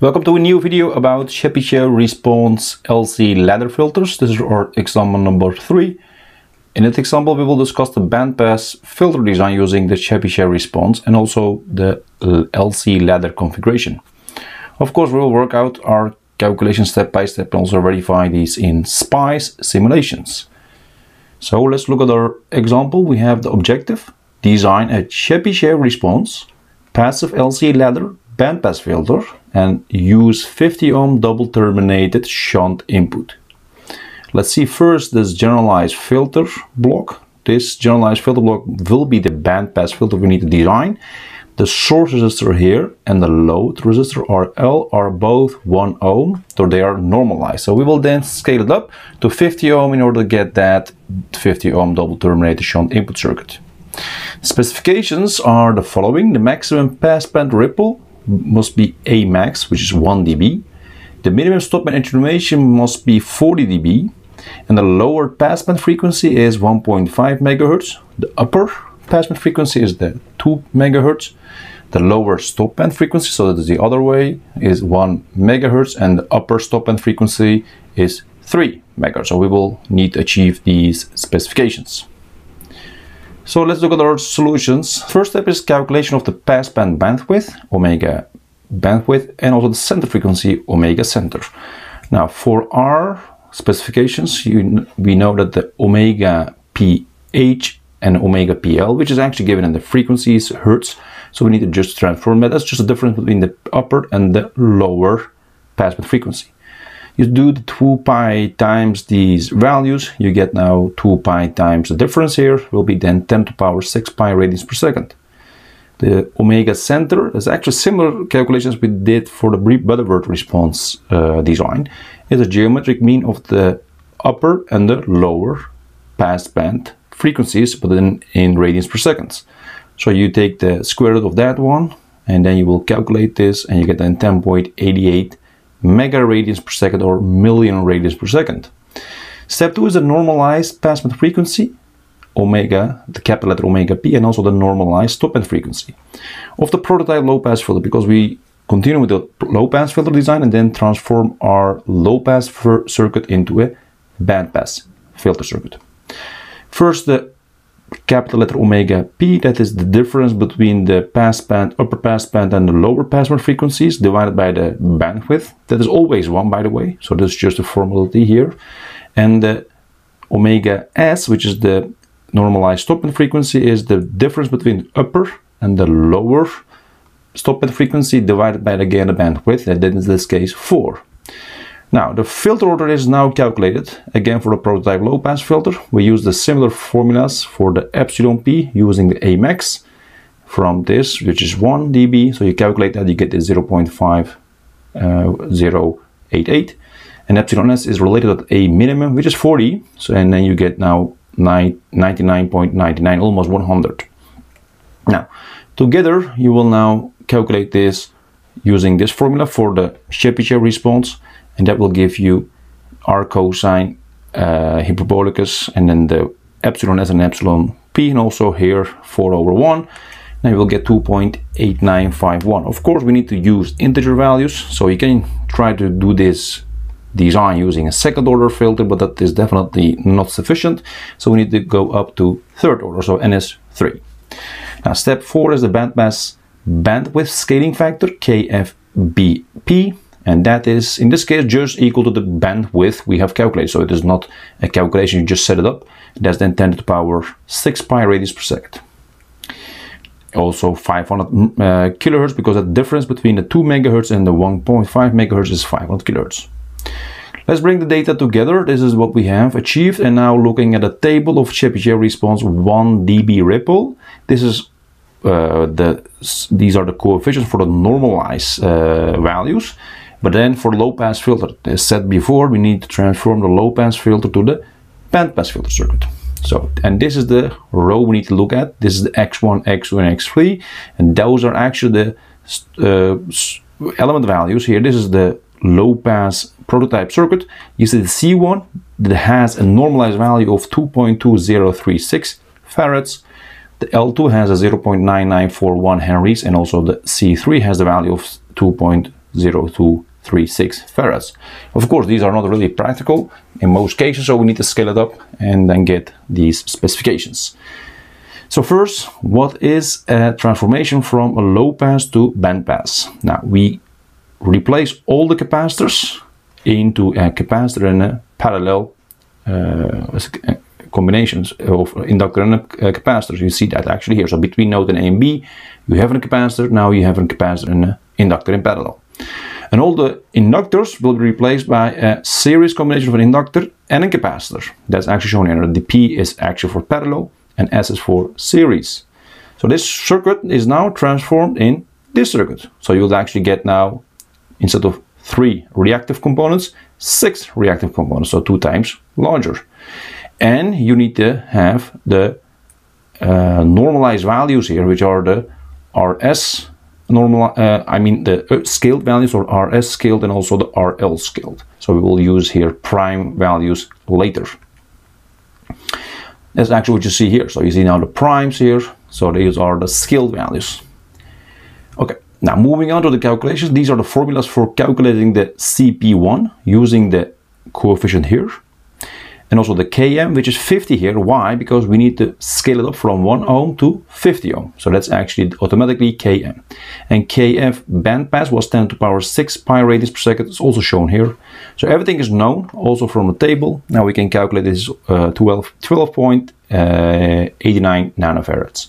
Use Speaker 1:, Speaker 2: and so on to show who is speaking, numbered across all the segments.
Speaker 1: Welcome to a new video about Chebyshev Response LC ladder filters. This is our example number 3. In this example we will discuss the bandpass filter design using the Chebyshev Response and also the LC ladder configuration. Of course we will work out our calculation step by step and also verify these in SPICE simulations. So let's look at our example. We have the objective, design a Chebyshev response, passive LC ladder, bandpass filter and use 50 ohm double terminated shunt input. Let's see first this generalized filter block. This generalized filter block will be the bandpass filter we need to design. The source resistor here and the load resistor RL are both 1 ohm, so they are normalized. So we will then scale it up to 50 ohm in order to get that 50 ohm double terminated shunt input circuit. Specifications are the following. The maximum passband ripple must be A max, which is 1 dB. The minimum stop band attenuation must be 40 dB. And the lower passband frequency is 1.5 megahertz. The upper passband frequency is the 2 megahertz. The lower stop band frequency, so that is the other way, is 1 megahertz and the upper stop band frequency is 3 megahertz. So we will need to achieve these specifications. So let's look at our solutions. First step is calculation of the passband bandwidth, omega bandwidth, and also the center frequency, omega center. Now for our specifications, you, we know that the omega ph and omega pl, which is actually given in the frequencies, hertz, so we need to just transform that. That's just the difference between the upper and the lower passband frequency. You do the 2 pi times these values, you get now 2 pi times the difference here will be then 10 to the power 6 pi radians per second. The omega center is actually similar calculations we did for the Butterworth response uh, design. It's a geometric mean of the upper and the lower passband frequencies, but then in radians per second. So you take the square root of that one, and then you will calculate this, and you get then 10.88 megaradians per second or million radians per second. Step two is the normalized passband frequency, omega, the capital letter omega p, and also the normalized stopband frequency of the prototype low pass filter because we continue with the low pass filter design and then transform our low pass circuit into a band pass filter circuit. First, the capital letter omega p, that is the difference between the passband, upper passband and the lower passband frequencies divided by the bandwidth. That is always 1 by the way, so this is just a formality here. And the omega s, which is the normalized stopband frequency, is the difference between upper and the lower stopband frequency divided by again the bandwidth, and in this case 4. Now, the filter order is now calculated. Again, for the prototype low-pass filter, we use the similar formulas for the epsilon p using the Amax from this, which is 1 dB. So you calculate that, you get the 0.5088. Uh, and epsilon s is related at a minimum, which is 40. So, and then you get now 99.99, almost 100. Now, together, you will now calculate this using this formula for the Chebyshev response and that will give you arc cosine uh, hyperbolicus and then the epsilon s and epsilon p and also here 4 over 1 now we'll get 2.8951 of course we need to use integer values so you can try to do this design using a second order filter but that is definitely not sufficient. So we need to go up to third order so ns3 now step 4 is the bandpass bandwidth scaling factor kfbp and that is in this case just equal to the bandwidth we have calculated. So it is not a calculation you just set it up. That's then 10 to the power 6 pi radians per second. Also 500 uh, kilohertz because the difference between the 2 megahertz and the 1.5 megahertz is 500 kilohertz. Let's bring the data together. This is what we have achieved. And now looking at a table of Chebyshev response 1 dB ripple. This is uh, the these are the coefficients for the normalized uh, values but then for low pass filter, as said before, we need to transform the low pass filter to the band pass filter circuit. So, and this is the row we need to look at. This is the X1, X2, and X3. And those are actually the uh, element values here. This is the low pass prototype circuit. You see the C1 that has a normalized value of 2.2036 farads. The L2 has a 0.9941 henries and also the C3 has the value of 2. 0.0236 farads. Of course, these are not really practical in most cases, so we need to scale it up and then get these specifications. So first, what is a transformation from a low pass to band pass? Now, we replace all the capacitors into a capacitor and a parallel uh, combinations of inductor and capacitor. You see that actually here. So between node A and B, you have a capacitor. Now you have a capacitor and an inductor in parallel. And all the inductors will be replaced by a series combination of an inductor and a capacitor. That's actually shown here. The P is actually for parallel and S is for series. So this circuit is now transformed in this circuit. So you'll actually get now, instead of three reactive components, six reactive components, so two times larger and you need to have the uh, normalized values here which are the RS normal uh, I mean the scaled values or RS scaled and also the RL scaled. So we will use here prime values later. That's actually what you see here. So you see now the primes here. So these are the scaled values. Okay now moving on to the calculations. These are the formulas for calculating the CP1 using the coefficient here and also the Km, which is 50 here. Why? Because we need to scale it up from 1 ohm to 50 ohm. So that's actually automatically Km. And Kf bandpass was 10 to the power 6 pi radians per second. It's also shown here. So everything is known, also from the table. Now we can calculate this uh, 12.89 12 uh, nanofarads.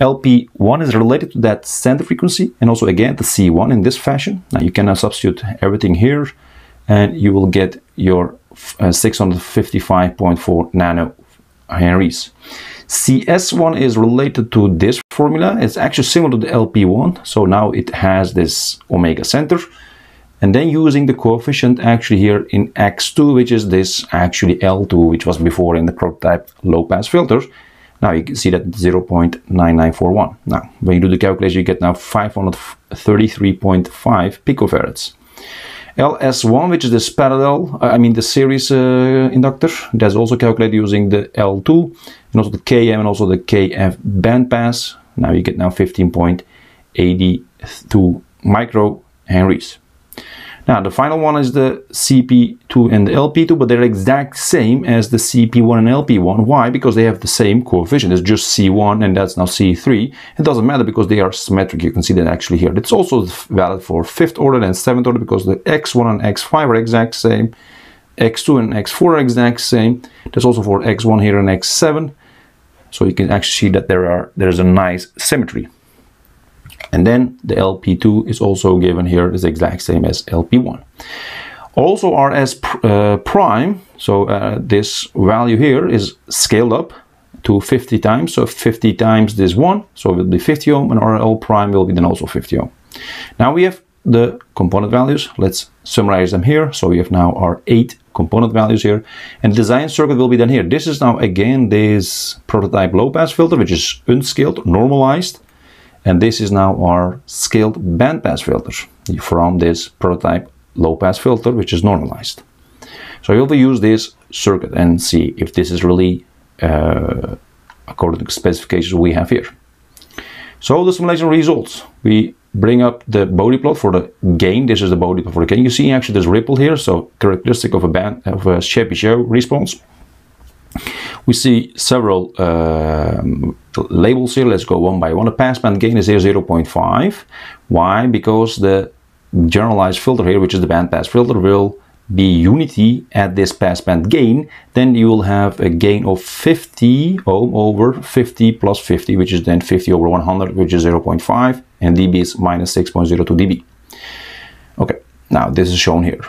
Speaker 1: LP1 is related to that center frequency and also again the C1 in this fashion. Now you can now substitute everything here and you will get your Uh, 655.4 nano henries. CS1 is related to this formula. It's actually similar to the LP1. So now it has this omega center. And then using the coefficient actually here in X2, which is this actually L2, which was before in the prototype low pass filters. Now you can see that 0.9941. Now, when you do the calculation, you get now 533.5 picofarads. LS1, which is this parallel, I mean the series uh, inductor, that's also calculated using the L2 and also the KM and also the KF bandpass. Now you get now 15.82 micro henries. Now the final one is the CP2 and the LP2, but they're exact same as the CP1 and LP1. Why? Because they have the same coefficient. It's just C1 and that's now C3. It doesn't matter because they are symmetric. You can see that actually here. It's also valid for fifth order and seventh order because the X1 and X5 are exact same. X2 and X4 are exact same. That's also for X1 here and X7. So you can actually see that there are there's a nice symmetry. And then the LP2 is also given here is exact same as LP1. Also RS pr uh, prime, so uh, this value here is scaled up to 50 times, so 50 times this one, so it will be 50 ohm, and RL prime will be then also 50 ohm. Now we have the component values. Let's summarize them here. So we have now our eight component values here, and the design circuit will be done here. This is now again this prototype low pass filter, which is unscaled, normalized. And this is now our scaled bandpass filter from this prototype low pass filter, which is normalized. So you'll use this circuit and see if this is really uh, according to the specifications we have here. So the simulation results, we bring up the Bode plot for the gain. This is the Bode plot for the gain. You see actually this ripple here, so characteristic of a band of a Chebyshev response. We see several um, labels here. Let's go one by one. The passband gain is here 0.5. Why? Because the generalized filter here, which is the bandpass filter, will be unity at this passband gain. Then you will have a gain of 50 ohm over 50 plus 50, which is then 50 over 100, which is 0.5, and dB is minus 6.02 dB. Okay, now this is shown here.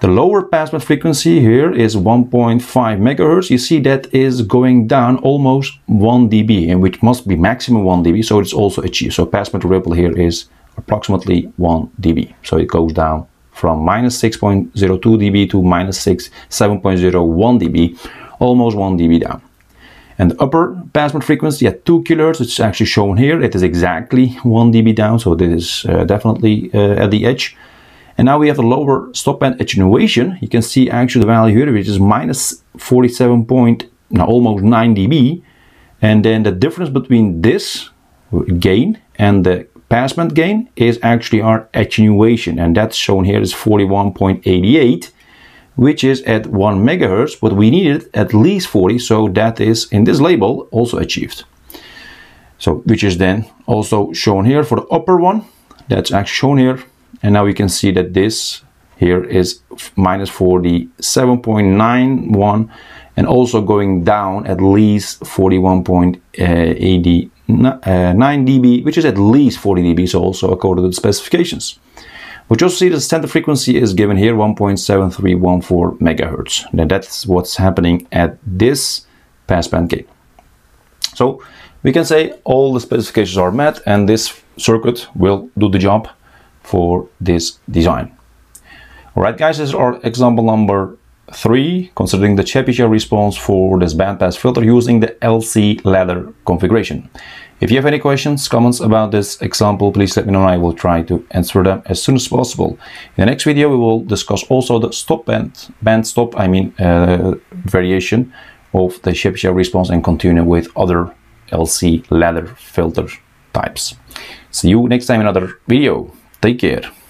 Speaker 1: The lower passband frequency here is 1.5 megahertz. You see that is going down almost 1 dB, and which must be maximum 1 dB, so it's also achieved. So passband ripple here is approximately 1 dB. So it goes down from minus 6.02 dB to minus 6, 7.01 dB, almost 1 dB down. And the upper passband frequency at 2 kilohertz, it's actually shown here. It is exactly 1 dB down, so this is uh, definitely uh, at the edge. And now we have the lower stop band attenuation. You can see actually the value here, which is minus 47 point, now almost 9 dB. And then the difference between this gain and the passband gain is actually our attenuation and that's shown here is 41.88 which is at 1 megahertz but we needed at least 40 so that is in this label also achieved so which is then also shown here for the upper one that's actually shown here and now we can see that this here is minus 47.91 and also going down at least 41.89 dB which is at least 40 dB so also according to the specifications. But you also see the center frequency is given here 1.7314 megahertz. Now that's what's happening at this passband gain so we can say all the specifications are met and this circuit will do the job for this design. Alright guys, this is our example number 3 considering the Chebyshev response for this bandpass filter using the LC ladder configuration. If you have any questions, comments about this example, please let me know and I will try to answer them as soon as possible. In the next video we will discuss also the stop band, band stop, I mean uh, variation of the Chebyshev response and continue with other LC ladder filter types. See you next time in another video. Take care.